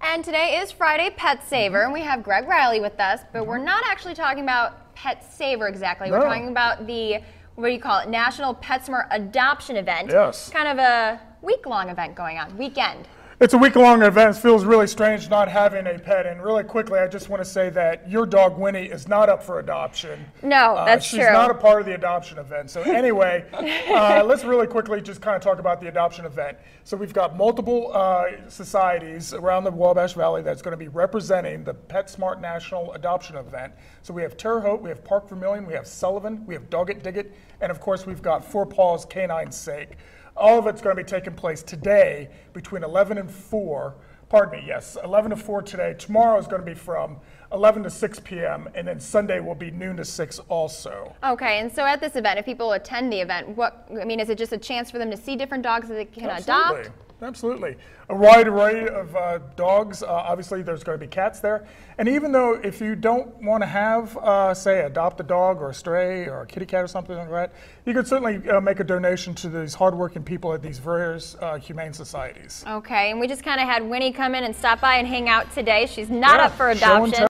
And today is Friday Pet Saver, and we have Greg Riley with us, but we're not actually talking about Pet Saver exactly. We're No. talking about the, what do you call it, National PetSmart Adoption Event. Yes. Kind of a week long event going on, weekend. It's a week-long event. It feels really strange not having a pet. And really quickly, I just want to say that your dog Winnie is not up for adoption. No, Uh, that's she's true. not a part of the adoption event. So anyway, uh, let's really quickly just kind of talk about the adoption event. So we've got multiple uh, societies around the Wabash Valley that's going to be representing the PetSmart National Adoption Event. So we have Terre Haute, we have Parke Vermillion, we have Sullivan, we have Doggett Diggett, and of course we've got Four Paws Canine Sake. All of it's going to be taking place today between 11 and 4. Pardon me, yes, 11 to 4 today. Tomorrow is going to be from 11 to 6 p.m., and then Sunday will be noon to 6 also. Okay, and so at this event, if people attend the event, what, I mean, is it just a chance for them to see different dogs that they can Absolutely. adopt? Absolutely. A wide array of uh, dogs. Uh, obviously, there's going to be cats there. And even though if you don't want to have, uh, say, adopt a dog or a stray or a kitty cat or something like that, you could certainly uh, make a donation to these hardworking people at these various uh, humane societies. Okay, and we just kind of had Winnie come in and stop by and hang out today. She's not Yeah, up for adoption.